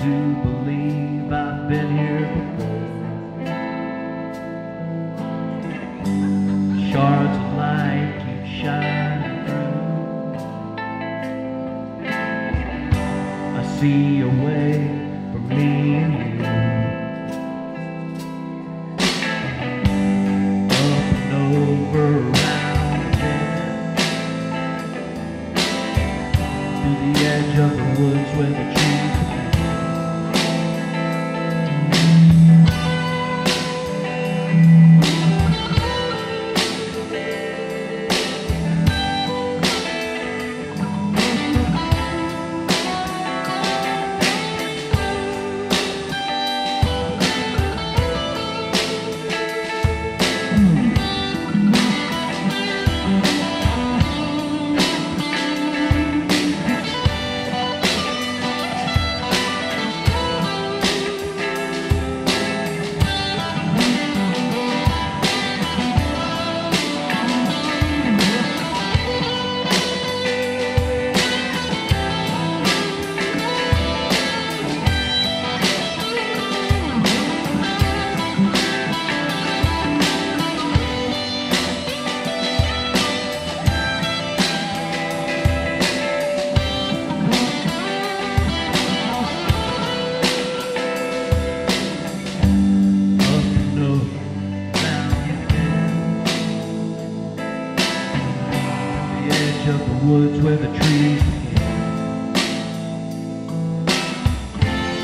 do believe I've been here before. Shards of light keep shining through. I see a way for me and you. Up and over, around to the edge of the woods where the trees. Of the woods where the trees begin.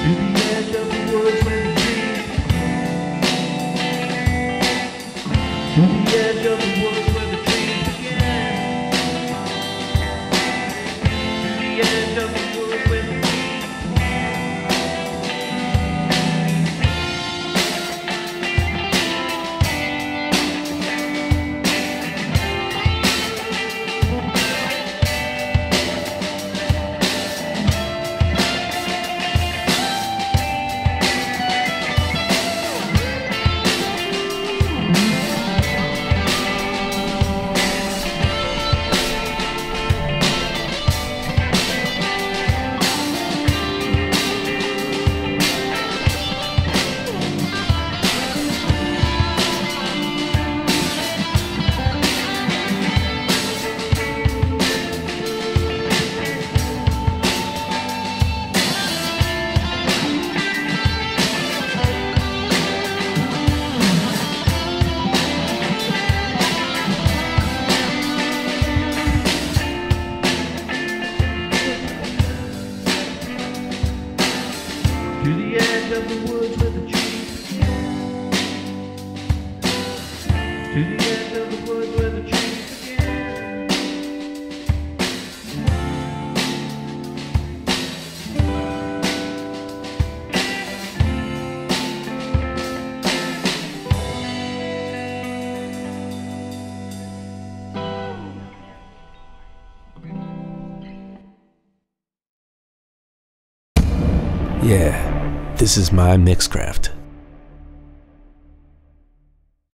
To the edge of the woods where the trees begin. To the edge of the woods To the edge of the woods where the trees begin. To the edge of the woods Yeah, this is my Mixcraft.